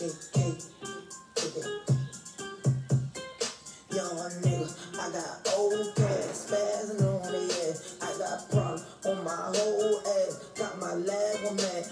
K, K, Young nigga, I got old cats spazzing on the ass. I got problems on my whole ass. Got my leg on man,